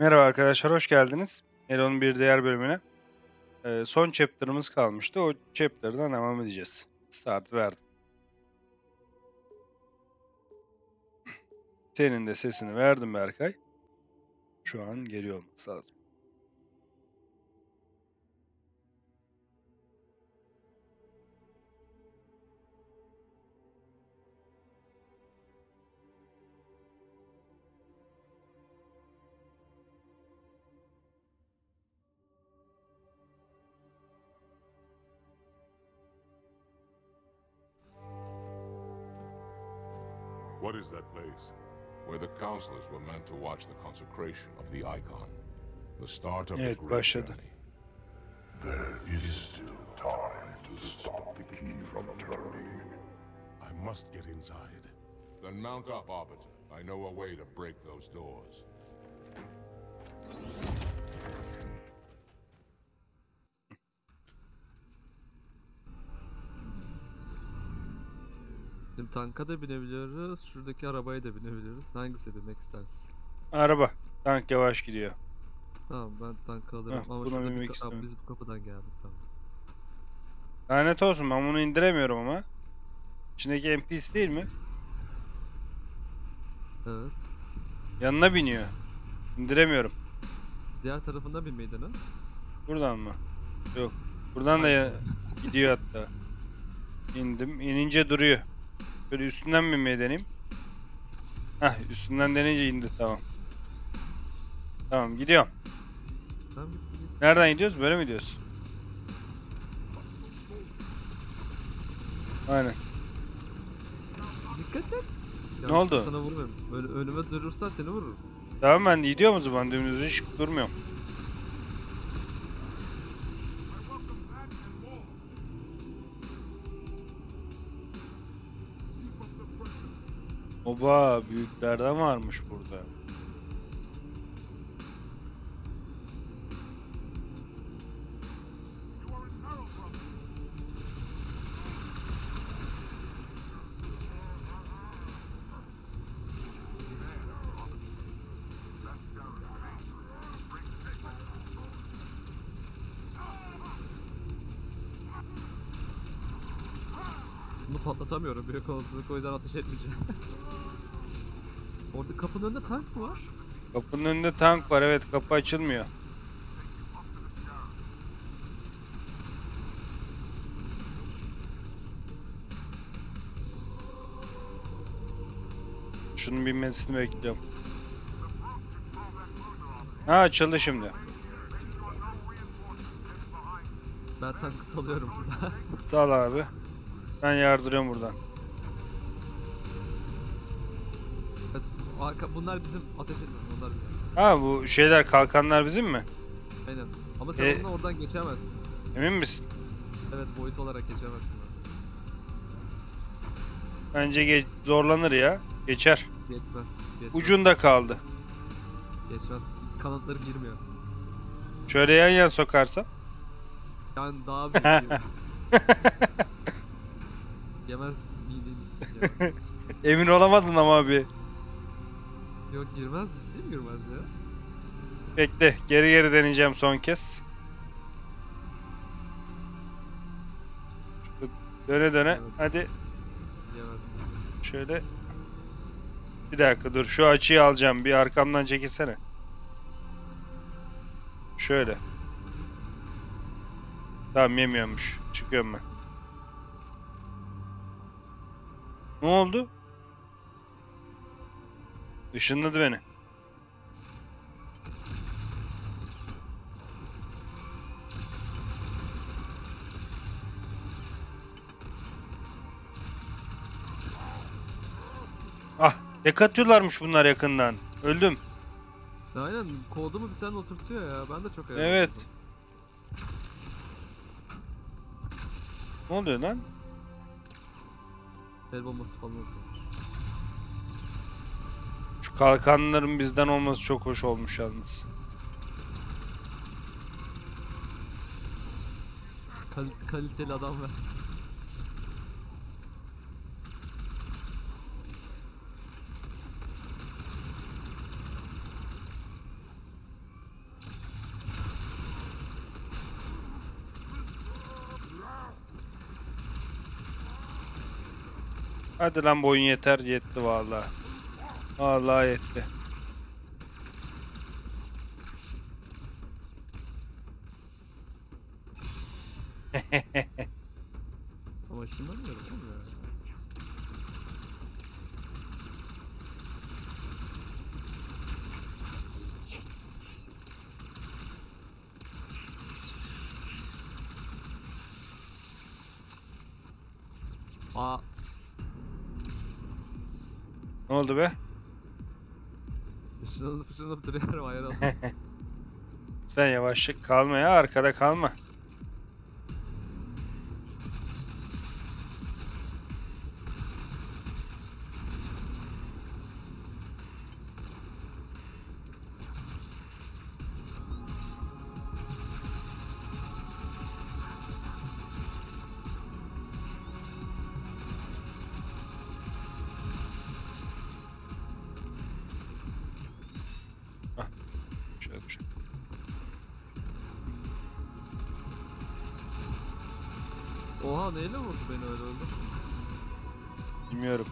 Merhaba arkadaşlar, hoş geldiniz. Elo'nun bir diğer bölümüne. Ee, son chapter'ımız kalmıştı. O chapter'dan devam edeceğiz. Start verdim. Senin de sesini verdim Berkay. Şu an geliyor olması lazım. What is that place? where the counselors were meant to watch the consecration of the icon. The start of Evet, the great başladı. journey. There is still time to stop the key from turning. I must get inside. Then mount up, Arbiter. I know a way to break those doors. Tanka da binebiliyoruz. Şuradaki arabaya da binebiliyoruz. Hangisi binmek istersin? Araba. Tank yavaş gidiyor. Tamam ben tank alırım Heh, ama buna şurada bir binmek istemiyorum. biz bu kapıdan geldik tamam. Lanet olsun ben bunu indiremiyorum ama. İçindeki NPC değil mi? Evet. Yanına biniyor. İndiremiyorum. Diğer tarafında binmeydin ha? Buradan mı? Yok. Buradan da ya- gidiyor hatta. İndim. İnince duruyor. Böyle üstünden mi deneyeyim? Heh üstünden denince indi tamam. Tamam gidiyorum. Tamam git git. Nereden gidiyoruz? Böyle mi gidiyoruz? Aynen. Dikkat et. Ne oldu? Sana vurmuyorum. Böyle önüme durursan seni vururum. Tamam ben gidiyorum o zaman dümdüz hiç durmuyorum. Oba büyüklerden varmış burada. Patlatamıyorum büyük olasılık o yüzden ateş etmeyeceğim. Orada kapının önünde tank mı var? Kapının önünde tank var evet kapı açılmıyor. Şunun binmesini bekliyorum. Ha açıldı şimdi. Ben tankı salıyorum burada. Sağ ol abi. Ben yardırıyorum buradan. Arka, bunlar bizim ateş etmiyor. Bunlar bizim. Ha bu şeyler kalkanlar bizim mi? Aynen. Ama sen E- onunla oradan geçemezsin. Emin misin? Evet boyut olarak geçemezsin. Bence ge- zorlanır ya. Geçer. Geçmez. geçmez. Ucunda kaldı. Geçmez. Kanatları girmiyor. Şöyle yan yan sokarsam. Yani daha büyük. Yemez. Emin olamadın ama abi. Yok girmez. Ciddi mi girmez ya? Bekle. Geri geri deneyeceğim son kez. Döne döne. Evet. Hadi Yemez. şöyle. Bir dakika dur. Şu açıyı alacağım. Bir arkamdan çekilsene. Şöyle. Tamam yemiyormuş. Çıkıyorum ben. Ne oldu? Işınladı beni. Ah, tek atıyorlarmış bunlar yakından. Öldüm. Aynen kodumu bir tane oturtuyor ya. Ben de çok Evet. Ne oluyor lan? El bombası falan atıyormuş. Kalkanların bizden olması çok hoş olmuş yalnız. Kal kaliteli adam ver. Hadi lan boyun yeter yetti vallahi. Vallahi yetti. Ama ışınlanmıyorum oğlum ya. Aa, Ne oldu be? Duruyorum olsun. Sen yavaşlık kalma ya arkada kalma. Düşün. Oha neyle vurdu beni öyle oldu? Bilmiyorum.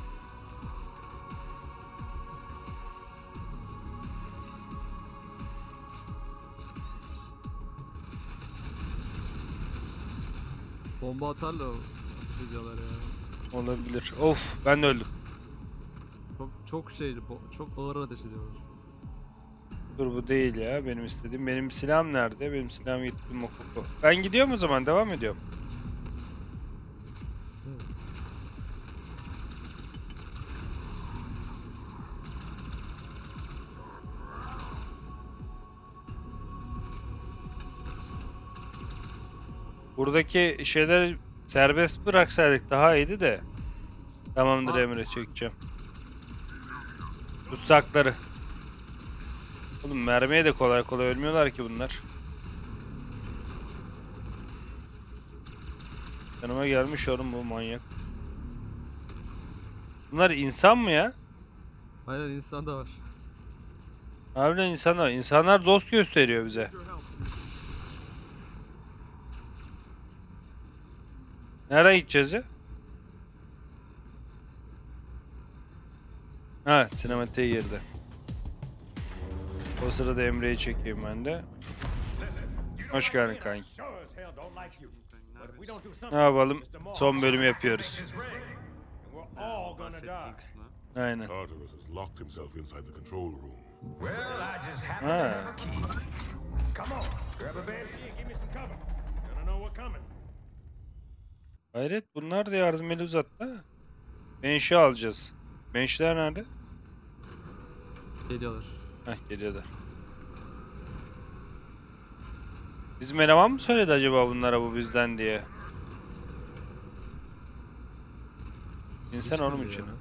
Bomba atarla o videolar ya. Olabilir. Of ben de öldüm. Çok çok bo- çok ağır ateş ediyorlar. Dur bu değil ya benim istediğim. Benim silahım nerede? Benim silahım gitti Mokoko. Ben gidiyorum o zaman devam ediyorum. Buradaki şeyleri serbest bıraksaydık daha iyiydi de. Tamamdır. Emre çekeceğim. Tutsakları. Oğlum mermiye de kolay kolay ölmüyorlar ki bunlar. Yanıma gelmiş oğlum bu manyak. Bunlar insan mı ya? Aynen insan da var. Harbiden insanlar. İnsanlar dost gösteriyor bize. Nereye gideceğiz ya? Ha, sinematiğe girdi. O sırada Emre'yi çekeyim ben de. Hoş geldin kanki. Ne yapalım? Son bölümü yapıyoruz. Aynen. Ha. Hayret bunlar da yardım eli uzattı. Benşi alacağız. Benşler nerede? Geliyorlar. Heh geliyorlar. Bizim eleman mı söyledi acaba bunlara bu bizden diye? İnsan içine. ya.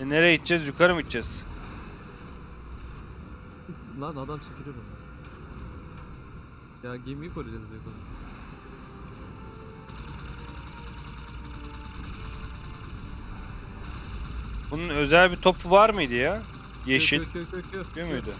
E nereye gideceğiz? Yukarı mı gideceğiz? Lan adam çekiliyor. Ya gemiyi koruyacağız büyük Bunun özel bir topu var mıydı ya? Yeşil. Kö, kö, kö, kö. Değil muydu?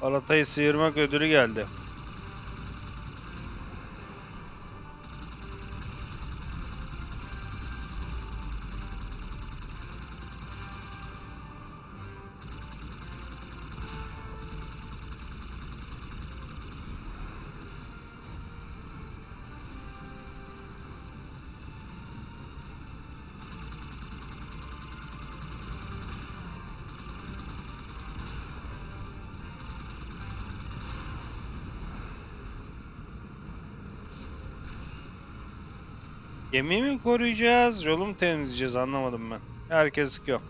Alatayı sıyırmak ödülü geldi. Gemiyi mi koruyacağız, yolu mu temizleyeceğiz anlamadım ben. Herkes yok.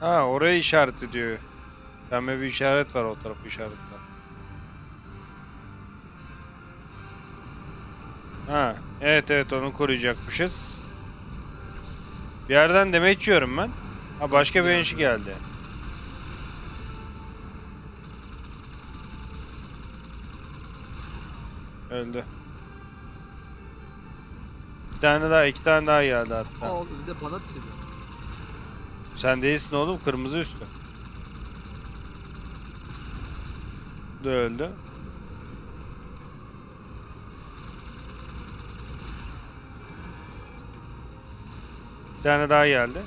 Ha orayı işaret ediyor. Pembe bir işaret var o tarafı işaretle. Ha evet evet onu koruyacakmışız. Bir yerden demeç yiyorum ben. Ha başka bir enişi geldi. Öldü. Bir tane daha, iki tane daha geldi hatta. Aa bir de dişedi. Sen değilsin oğlum, kırmızı üstü. Bu da öldü. Bir tane daha geldi.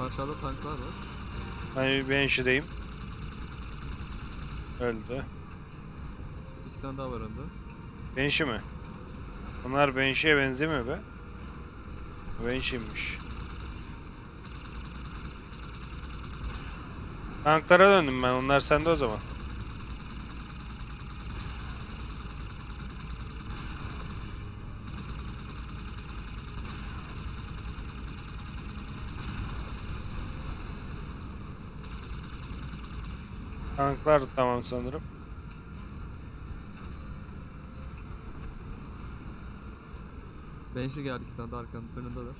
Aşağıda tanklar var. Ben Banshee'deyim. Öldü. İki tane daha var önde. Banshee mi? Bunlar Banshee'ye benzemiyor be. Banshee'ymiş. Tanklara döndüm ben. Onlar sende o zaman. Tanklar tamam sanırım. Banshee geldi iki tane de arkanın önündeler.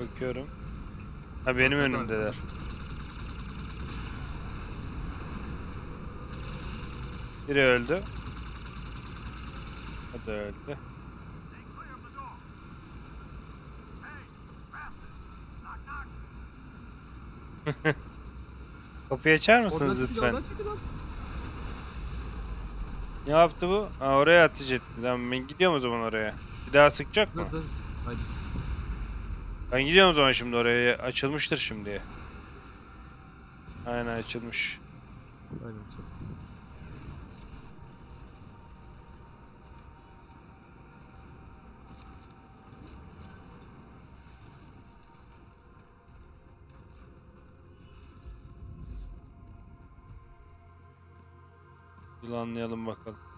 Bakıyorum. Ha benim Arkada, önümdeler. Biri öldü. O da öldü. Kapıyı açar mısınız Oradan lütfen? Ne yaptı bu? Ha, oraya ateş etti. Tamam ben gidiyorum o zaman oraya. Bir daha sıkacak mı? Dur dur. Haydi. Ben gidiyorum o zaman şimdi oraya. Açılmıştır şimdi. Aynen açılmış. Aynen çok. Yılanlayalım bakalım.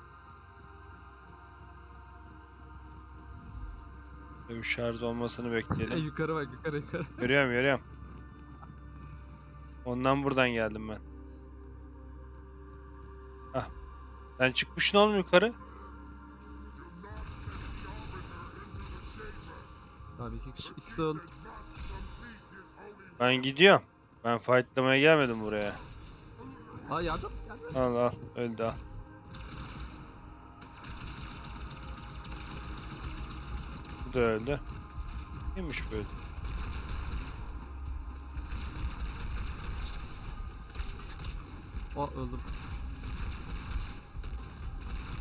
Bir şarj olmasını bekleyelim. yukarı bak yukarı yukarı. Görüyorum görüyorum. Ondan buradan geldim ben. Hah. Sen çıkmışsın oğlum yukarı. Tamam iki kişi. İkisi öldü. Ben gidiyorum. Ben fightlamaya gelmedim buraya. Aa yardım. Yardım. Al al. Öldü al. Bu da öldü. Neymiş böyle? Aa öldüm.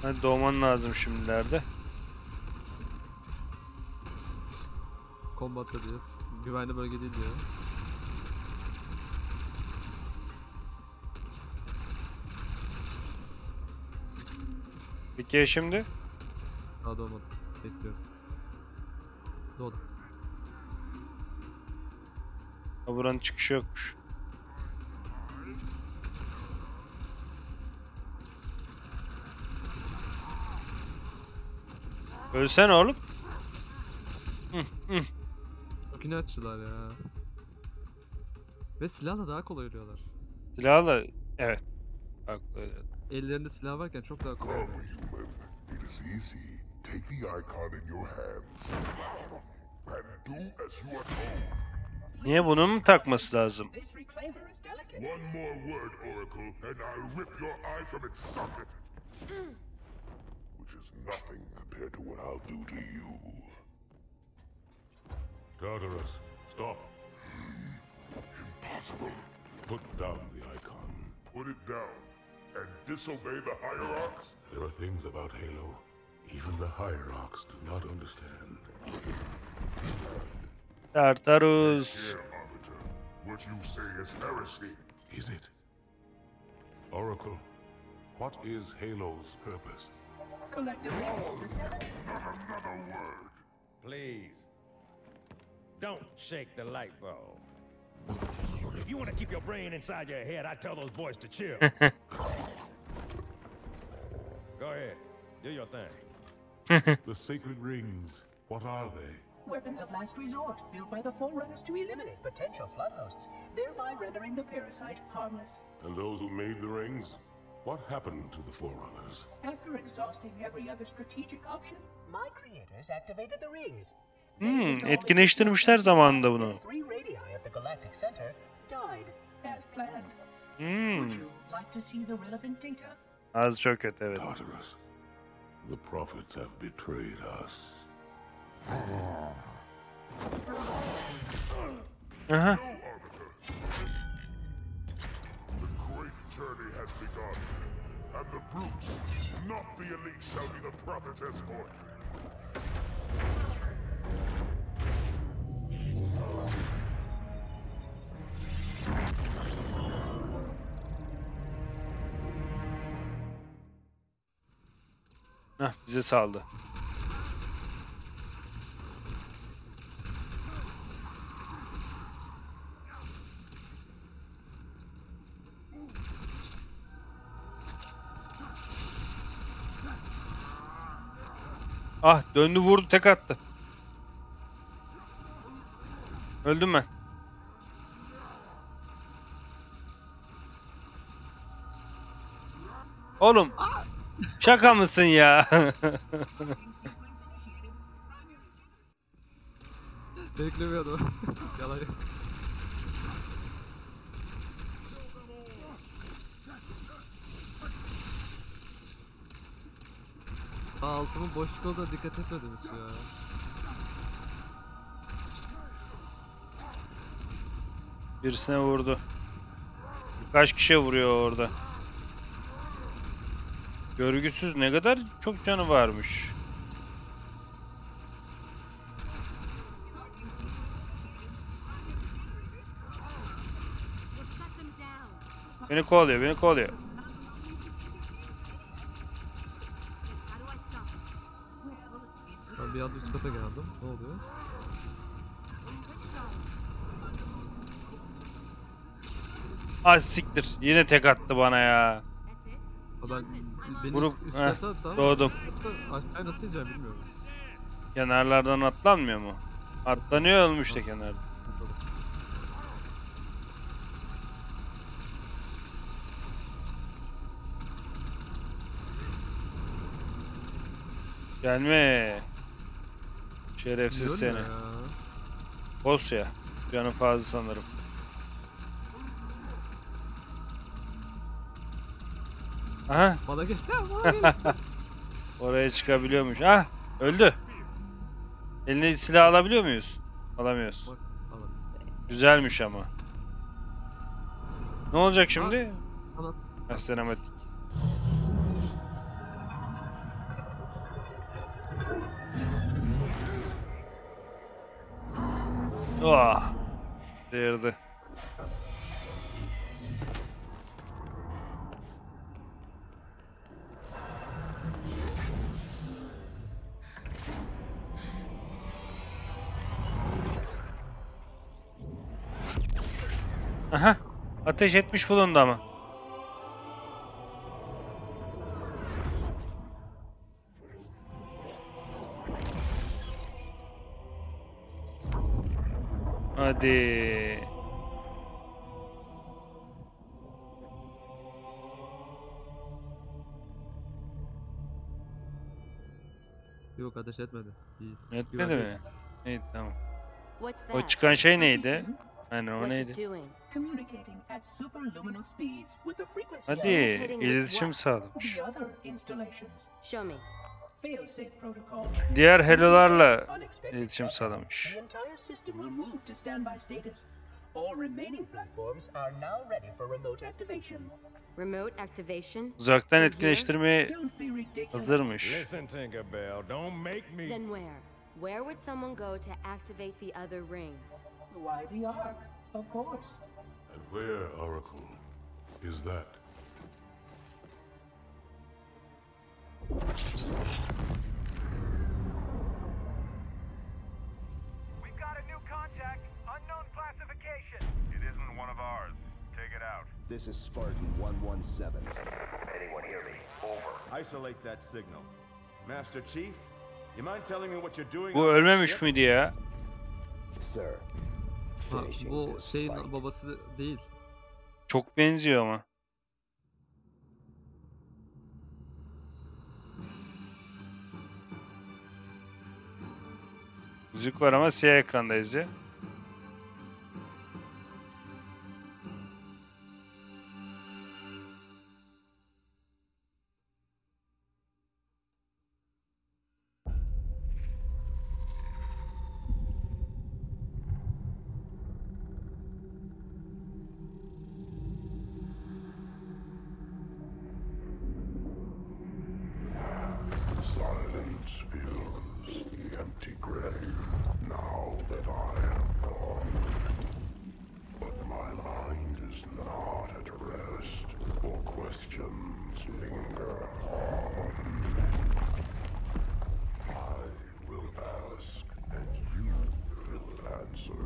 Hadi doğman lazım şimdilerde. Combat'tayız. Güvenli bölge değil diyor. Peki ya şimdi? Daha doğmadı. Bekliyorum. Buranın çıkışı yokmuş. Ölsene oğlum. Çok inatçılar ya. Ve silahla daha kolay ölüyorlar. Silahla evet. Ellerinde silah varken çok daha kolay. Come, human. It is easy. Take the icon in your hands and do as you are told. Niye bunu mu takması lazım? This reclaimer is delicate. One more word, Oracle, and I'll rip your eye from its socket. Which is nothing compared to what I'll do to you. Tartarus, stop. Impossible. Put down the icon. Put it down and disobey the hierarchs? There are things about Halo even the hierarchs do not understand. Tartarus. Here, Arbiter. What you say is heresy. Is it? Oracle, what is Halo's purpose? Collectively, the seven. Not another word. Please. Don't shake the light bulb. If you want to keep your brain inside your head, I tell those boys to chill. Go ahead. Do your thing. The sacred rings, what are they? Weapons of last resort, built by the Forerunners to eliminate potential flood hosts, thereby rendering the parasite harmless. And those who made the rings? What happened to the Forerunners? After exhausting every other strategic option, my creators activated the rings. Hmm, etkinleştirmişler zamanında bunu. Three radii of the galactic center died as planned. Hmm, Would you like to see the relevant data? az çok kötü evet. Tartarus. The prophets have betrayed us. Aha. The great journey has begun, and the brutes, not the elite, shall be the prophet's escort. Hah, bize saldı. Ah döndü vurdu tek attı. Öldüm ben. Oğlum şaka mısın ya? Beklemiyordum. Yalan. Aa, altımın boşluk olduğuna dikkat etmedim hiç ya. Birisine vurdu. Kaç kişiye vuruyor orada? Görgüsüz ne kadar çok canı varmış. Beni kovalıyor, beni kovalıyor. Anda üst kata geldim. Ne oluyor? Ah siktir. Yine tek attı bana ya. Ben benim Vurup- üst, heh, kata tamam. doğdum. Üst kata aşağıya nasıl ineceğim bilmiyorum. Kenarlardan atlanmıyor mu? Atlanıyor olmuş da kenarda. Gelme. Şerefsiz seni. ya. Canın fazla sanırım. Aha Bana geçti oraya çıkabiliyormuş. Ah öldü. Eline silah alabiliyor muyuz? Alamıyoruz. Bak. Güzelmiş ama. Ne olacak şimdi? Sinematik. Oh. Değirdi. Aha. Ateş etmiş bulundu ama. Hadi. Yok ateş etmedi. İyiyiz. Etmedi mi? İyi tamam. What's O that? çıkan şey neydi? Aynen o neydi? it doing? Communicating at superluminal speeds with the frequency Hadi iletişim sağlamış. Diğer Unexpected iletişim sağlamış. Uzaktan etkileştirmeye hazırmış. Then where? Where would someone go to activate the other rings? Why the Ark? Of course. And where, Oracle, is that? We've got a new contact, unknown classification. It isn't one of ours. Take it out. This is Spartan 117. Anyone hear me? Over. Isolate that signal. Master Chief, you mind telling me what you're doing Bu on that ölmemiş miydi ya? Sir, Ha, finishing bu this şeyin fight. babası değil. Çok benziyor ama. Müzik var ama siyah ekrandayız ya.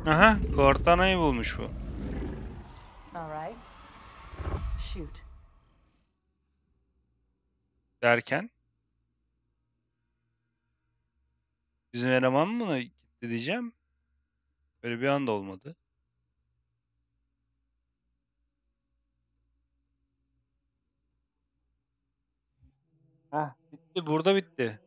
Aha, Cortana'yı bulmuş bu. All right. Shoot. Derken bizim eleman mı bunu gitti diyeceğim. Böyle bir anda olmadı. Heh, bitti. Burada bitti.